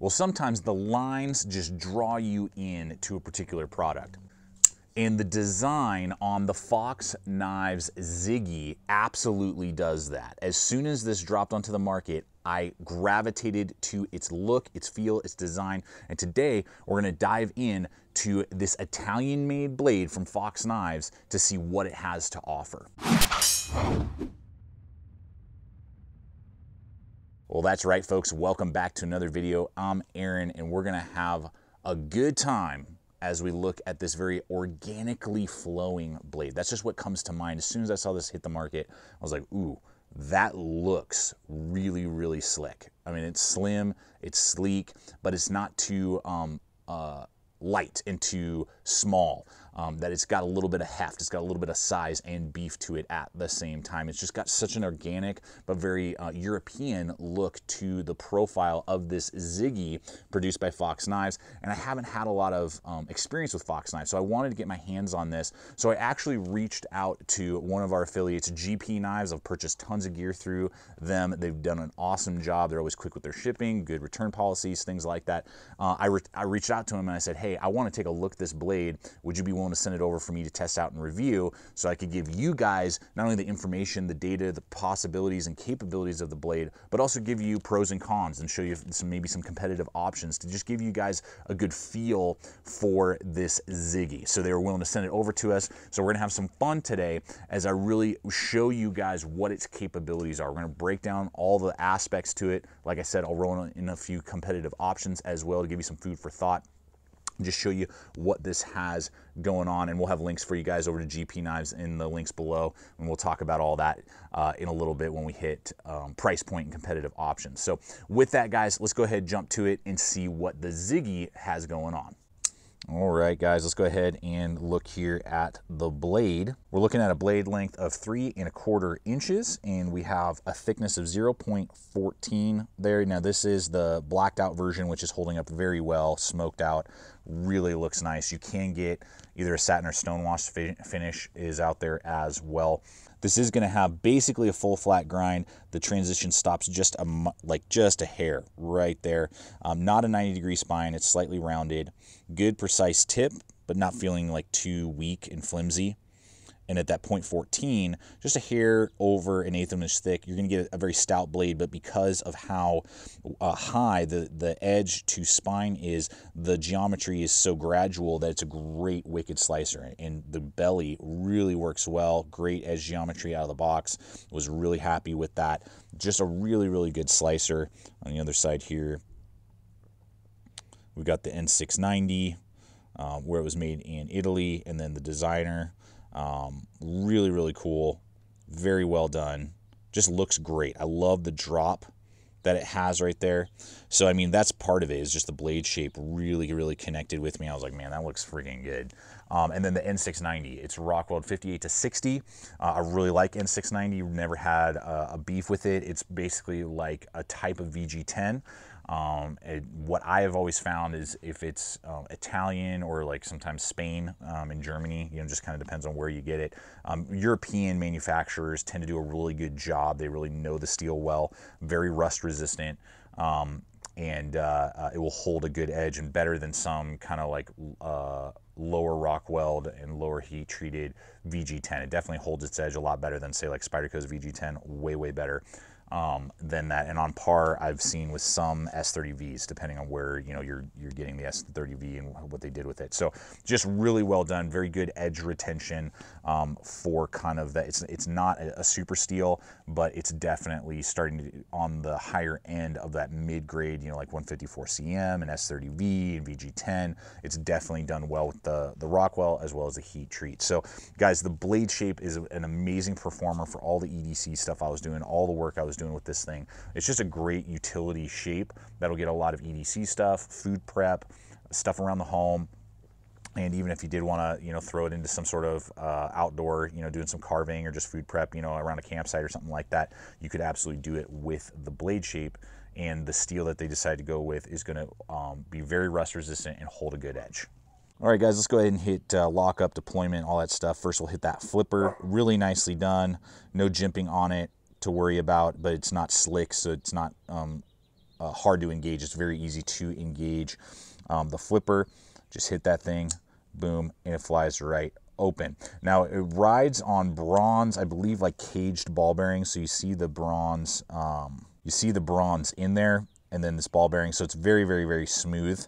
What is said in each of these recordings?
Well, sometimes the lines just draw you in to a particular product. And the design on the Fox Knives Ziggy absolutely does that. As soon as this dropped onto the market, I gravitated to its look, its feel, its design. And today we're gonna dive in to this Italian made blade from Fox Knives to see what it has to offer. Well, that's right, folks. Welcome back to another video. I'm Aaron, and we're gonna have a good time as we look at this very organically flowing blade. That's just what comes to mind. As soon as I saw this hit the market, I was like, ooh, that looks really, really slick. I mean, it's slim, it's sleek, but it's not too um, uh, light and too small. Um, that it's got a little bit of heft, it's got a little bit of size and beef to it at the same time. It's just got such an organic but very uh, European look to the profile of this Ziggy produced by Fox Knives. And I haven't had a lot of um, experience with Fox Knives, so I wanted to get my hands on this. So I actually reached out to one of our affiliates, GP Knives. I've purchased tons of gear through them. They've done an awesome job. They're always quick with their shipping, good return policies, things like that. Uh, I, re I reached out to him and I said, hey, I want to take a look at this blade. Would you be willing to send it over for me to test out and review so I could give you guys not only the information, the data, the possibilities and capabilities of the blade, but also give you pros and cons and show you some maybe some competitive options to just give you guys a good feel for this Ziggy. So they were willing to send it over to us. So we're gonna have some fun today as I really show you guys what its capabilities are. We're gonna break down all the aspects to it. Like I said, I'll roll in a few competitive options as well to give you some food for thought just show you what this has going on and we'll have links for you guys over to gp knives in the links below and we'll talk about all that uh, in a little bit when we hit um, price point and competitive options. So with that guys let's go ahead jump to it and see what the ziggy has going on all right, guys, let's go ahead and look here at the blade. We're looking at a blade length of three and a quarter inches, and we have a thickness of 0.14 there. Now, this is the blacked out version, which is holding up very well, smoked out, really looks nice. You can get either a satin or stonewash finish is out there as well. This is going to have basically a full flat grind. The transition stops just a like just a hair right there. Um, not a 90 degree spine. It's slightly rounded. Good precise tip, but not feeling like too weak and flimsy and at that 0.14, just a hair over an eighth of an inch thick, you're going to get a very stout blade. But because of how uh, high the, the edge to spine is, the geometry is so gradual that it's a great wicked slicer. And the belly really works well. Great edge geometry out of the box. Was really happy with that. Just a really, really good slicer. On the other side here, we've got the N690. Um, where it was made in Italy, and then the designer um, really, really cool. Very well done. Just looks great. I love the drop that it has right there. So, I mean, that's part of it is just the blade shape really, really connected with me. I was like, man, that looks freaking good. Um, and then the N690, it's Rockwell 58 to 60. Uh, I really like N690. Never had a, a beef with it. It's basically like a type of VG10. Um, what I have always found is if it's uh, Italian or like sometimes Spain um, in Germany, you know, just kind of depends on where you get it. Um, European manufacturers tend to do a really good job. They really know the steel well, very rust resistant. Um, and uh, uh, it will hold a good edge and better than some kind of like uh, Rockwell and lower heat treated VG10. It definitely holds its edge a lot better than say like Spyderco's VG10, way, way better um, than that. And on par, I've seen with some S30Vs, depending on where you know you're you're getting the S30V and what they did with it. So just really well done, very good edge retention um, for kind of that. It's it's not a, super steel, but it's definitely starting to on the higher end of that mid grade. You know, like 154 CM and S30V and VG10. It's definitely done well with the the Rockwell as well as the heat treat. So guys, the blade shape is an amazing performer for all the EDC stuff I was doing, all the work I was doing with this thing. It's just a great utility shape that'll get a lot of EDC stuff, food prep, stuff around the home. And even if you did want to, you know, throw it into some sort of uh, outdoor, you know, doing some carving or just food prep, you know, around a campsite or something like that, you could absolutely do it with the blade shape. And the steel that they decide to go with is going to um, be very rust resistant and hold a good edge. All right, guys, let's go ahead and hit uh, lockup, deployment, all that stuff. First, we'll hit that flipper. Really nicely done. No jimping on it to worry about, but it's not slick, so it's not um, uh, hard to engage. It's very easy to engage. Um, the flipper, just hit that thing, boom, and it flies right open. Now it rides on bronze, I believe like caged ball bearings. So you see the bronze, um, you see the bronze in there and then this ball bearing. So it's very, very, very smooth.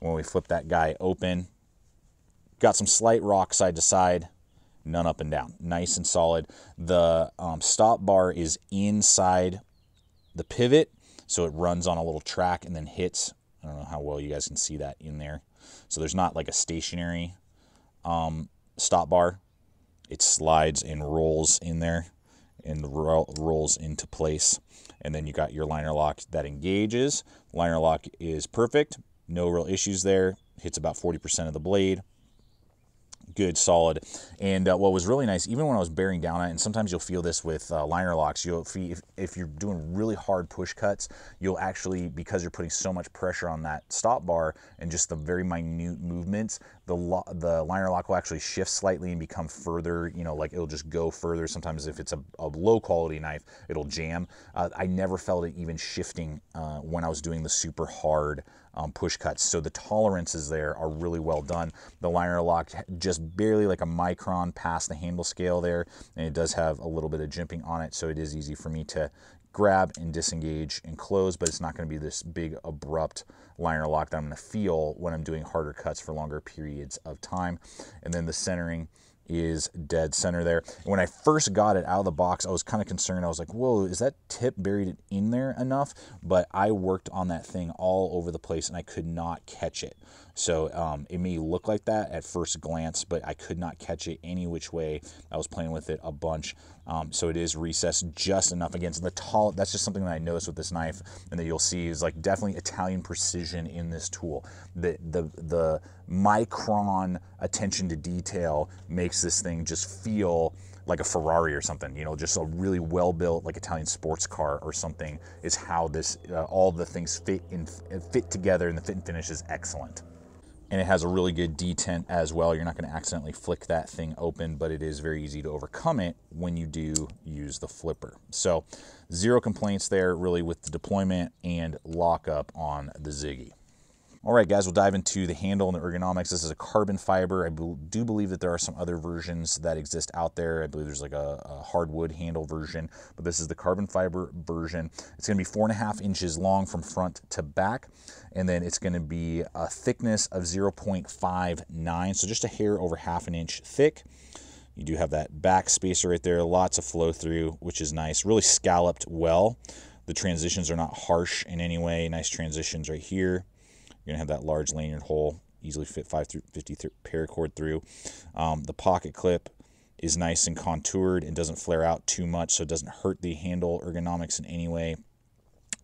When we flip that guy open, got some slight rock side to side, none up and down. Nice and solid. The um, stop bar is inside the pivot. So it runs on a little track and then hits. I don't know how well you guys can see that in there. So there's not like a stationary um, stop bar. It slides and rolls in there and rolls into place. And then you got your liner lock that engages. Liner lock is perfect. No real issues there. Hits about 40% of the blade good, solid. And uh, what was really nice, even when I was bearing down on it, and sometimes you'll feel this with uh, liner locks, you'll if, if you're doing really hard push cuts, you'll actually, because you're putting so much pressure on that stop bar and just the very minute movements, the, the liner lock will actually shift slightly and become further, you know, like it'll just go further. Sometimes if it's a, a low quality knife, it'll jam. Uh, I never felt it even shifting uh, when I was doing the super hard um, push cuts. So the tolerances there are really well done. The liner lock just barely like a micron past the handle scale there, and it does have a little bit of jimping on it, so it is easy for me to grab and disengage and close, but it's not going to be this big abrupt liner lock that I'm going to feel when I'm doing harder cuts for longer periods of time. And then the centering is dead center there. When I first got it out of the box, I was kind of concerned. I was like, whoa, is that tip buried in there enough? But I worked on that thing all over the place and I could not catch it. So um, it may look like that at first glance, but I could not catch it any which way. I was playing with it a bunch. Um, so it is recessed just enough against the tall. That's just something that I noticed with this knife and that you'll see is like definitely Italian precision in this tool. The, the, the micron attention to detail makes this thing just feel like a Ferrari or something, you know, just a really well built like Italian sports car or something is how this uh, all the things fit in fit together and the fit and finish is excellent and it has a really good detent as well. You're not going to accidentally flick that thing open, but it is very easy to overcome it when you do use the flipper. So zero complaints there really with the deployment and lockup on the Ziggy. All right, guys, we'll dive into the handle and the ergonomics. This is a carbon fiber. I do believe that there are some other versions that exist out there. I believe there's like a, a hardwood handle version, but this is the carbon fiber version. It's going to be four and a half inches long from front to back, and then it's going to be a thickness of 0.59, so just a hair over half an inch thick. You do have that back spacer right there, lots of flow through, which is nice. Really scalloped well. The transitions are not harsh in any way. Nice transitions right here you're going to have that large lanyard hole, easily fit 550 paracord through. Um, the pocket clip is nice and contoured and doesn't flare out too much, so it doesn't hurt the handle ergonomics in any way.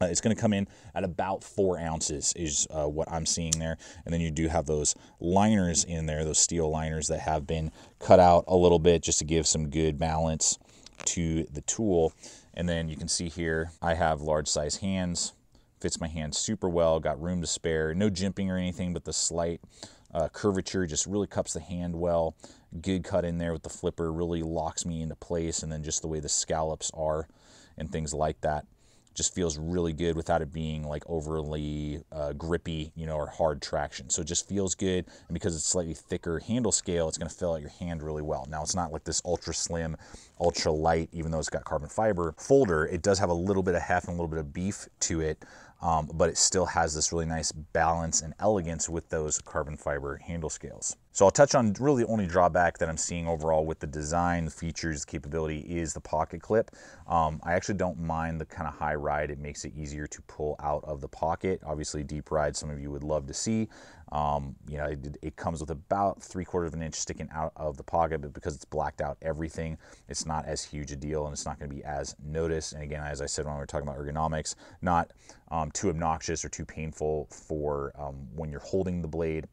Uh, it's going to come in at about four ounces is uh, what I'm seeing there. And then you do have those liners in there, those steel liners that have been cut out a little bit just to give some good balance to the tool. And then you can see here, I have large size hands fits my hand super well, got room to spare, no jimping or anything, but the slight uh, curvature just really cups the hand well. Good cut in there with the flipper really locks me into place, and then just the way the scallops are and things like that just feels really good without it being like overly uh, grippy, you know, or hard traction. So it just feels good. And because it's slightly thicker handle scale, it's going to fill out your hand really well. Now it's not like this ultra slim, ultra light, even though it's got carbon fiber folder. It does have a little bit of heft and a little bit of beef to it um, but it still has this really nice balance and elegance with those carbon fiber handle scales. So I'll touch on really the only drawback that I'm seeing overall with the design, features, capability is the pocket clip. Um, I actually don't mind the kind of high ride. It makes it easier to pull out of the pocket. Obviously deep ride, some of you would love to see. Um, you know, it, it, comes with about three quarters of an inch sticking out of the pocket, but because it's blacked out everything, it's not as huge a deal and it's not going to be as noticed. And again, as I said when we were talking about ergonomics, not um, too obnoxious or too painful for um, when you're holding the blade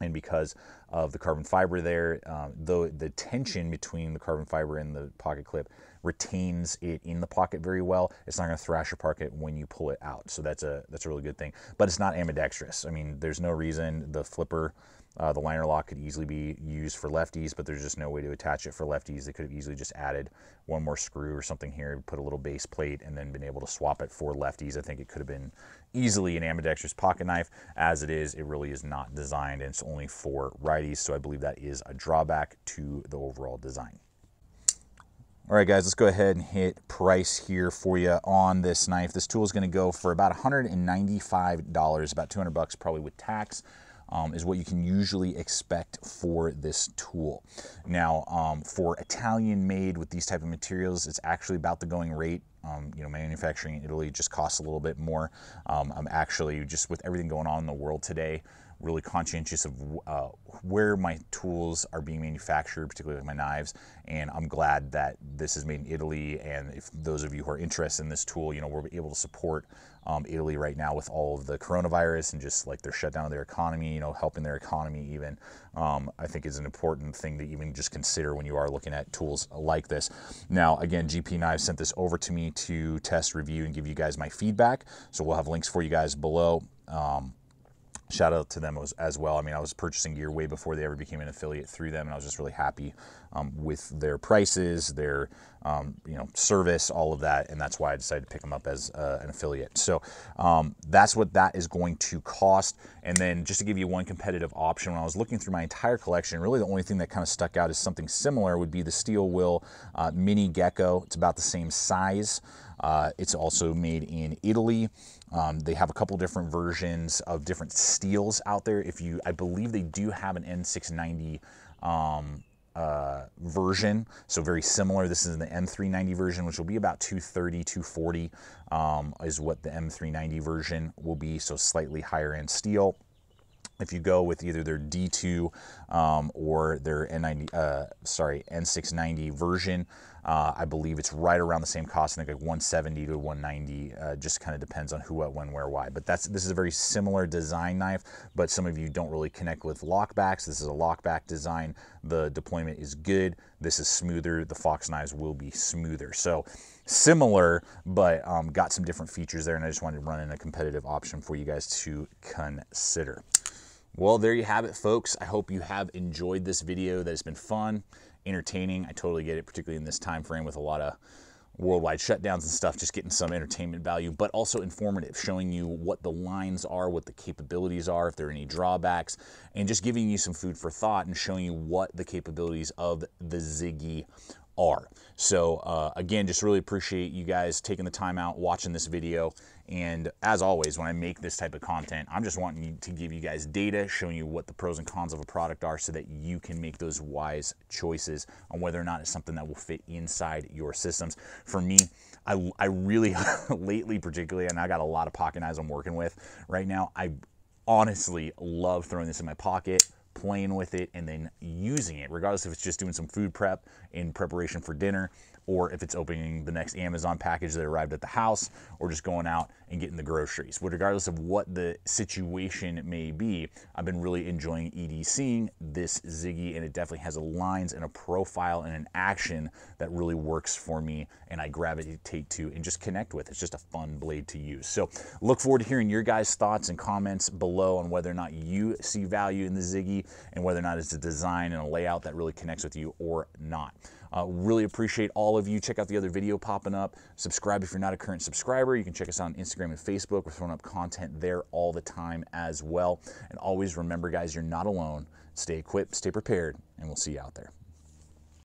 and because of the carbon fiber there, um, though the tension between the carbon fiber and the pocket clip retains it in the pocket very well. It's not going to thrash your pocket when you pull it out. So that's a that's a really good thing. But it's not ambidextrous. I mean, there's no reason the flipper uh, the liner lock could easily be used for lefties, but there's just no way to attach it for lefties. They could have easily just added one more screw or something here, put a little base plate, and then been able to swap it for lefties. I think it could have been easily an ambidextrous pocket knife. As it is, it really is not designed, and it's only for righties, so I believe that is a drawback to the overall design. All right, guys, let's go ahead and hit price here for you on this knife. This tool is going to go for about $195, about 200 bucks probably with tax um, is what you can usually expect for this tool. Now, um, for Italian made with these type of materials, it's actually about the going rate. Um, you know, manufacturing in Italy just costs a little bit more. Um, I'm actually just with everything going on in the world today, really conscientious of uh, where my tools are being manufactured, particularly with my knives. And I'm glad that this is made in Italy. And if those of you who are interested in this tool, you know, we're able to support um, Italy right now with all of the coronavirus and just like their shutdown of their economy, you know, helping their economy even, um, I think is an important thing to even just consider when you are looking at tools like this. Now, again, GP Knives sent this over to me to test, review, and give you guys my feedback. So we'll have links for you guys below. Um, shout out to them as, as, well. I mean, I was purchasing gear way before they ever became an affiliate through them, and I was just really happy um, with their prices, their um, you know service, all of that, and that's why I decided to pick them up as uh, an affiliate. So um, that's what that is going to cost. And then just to give you one competitive option, when I was looking through my entire collection, really the only thing that kind of stuck out is something similar would be the Steel Will uh, Mini Gekko. It's about the same size. Uh, it's also made in Italy. Um, they have a couple different versions of different steels out there. If you, I believe they do have an N690 um, uh, version, so very similar. This is the M390 version, which will be about 230, 240 um, is what the M390 version will be, so slightly higher end steel if you go with either their D2 um, or their N90, uh, sorry, N690 version, uh, I believe it's right around the same cost. I think like 170 to 190. Uh, just kind of depends on who, what, when, where, why. But that's this is a very similar design knife. But some of you don't really connect with lockbacks. This is a lockback design. The deployment is good. This is smoother. The Fox knives will be smoother. So similar, but um, got some different features there. And I just wanted to run in a competitive option for you guys to consider. Well, there you have it, folks. I hope you have enjoyed this video. That has been fun entertaining. I totally get it, particularly in this time frame with a lot of worldwide shutdowns and stuff, just getting some entertainment value, but also informative, showing you what the lines are, what the capabilities are, if there are any drawbacks, and just giving you some food for thought and showing you what the capabilities of the Ziggy are. So uh, again, just really appreciate you guys taking the time out, watching this video. And as always, when I make this type of content, I'm just wanting to give you guys data, showing you what the pros and cons of a product are so that you can make those wise choices on whether or not it's something that will fit inside your systems. For me, I, I really, lately particularly, and I got a lot of pocket knives I'm working with right now, I honestly love throwing this in my pocket, playing with it and then using it, regardless if it's just doing some food prep in preparation for dinner or if it's opening the next Amazon package that arrived at the house, or just going out and getting the groceries. But regardless of what the situation may be, I've been really enjoying EDCing this Ziggy, and it definitely has a lines and a profile and an action that really works for me, and I gravitate to and just connect with. It's just a fun blade to use. So look forward to hearing your guys' thoughts and comments below on whether or not you see value in the Ziggy and whether or not it's a design and a layout that really connects with you or not. Uh, really appreciate all of you. Check out the other video popping up. Subscribe if you're not a current subscriber. You can check us out on Instagram and Facebook. We're throwing up content there all the time as well. And always remember, guys, you're not alone. Stay equipped, stay prepared, and we'll see you out there.